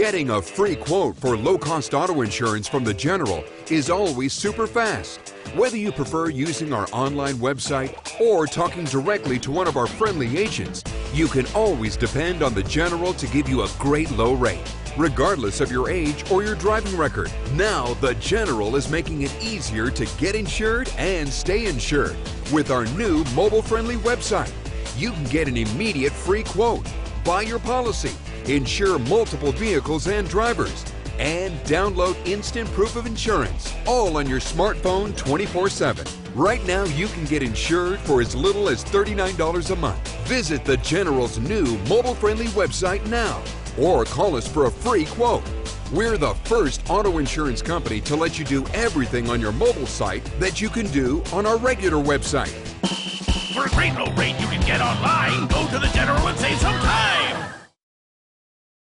Getting a free quote for low cost auto insurance from the General is always super fast. Whether you prefer using our online website or talking directly to one of our friendly agents, you can always depend on the General to give you a great low rate, regardless of your age or your driving record. Now, the General is making it easier to get insured and stay insured with our new mobile friendly website. You can get an immediate free quote, buy your policy, insure multiple vehicles and drivers, and download instant proof of insurance, all on your smartphone 24 7. Right now, you can get insured for as little as $39 a month. Visit the General's new mobile friendly website now or call us for a free quote. We're the first auto insurance company to let you do everything on your mobile site that you can do on our regular website. For a great low rate you can get online,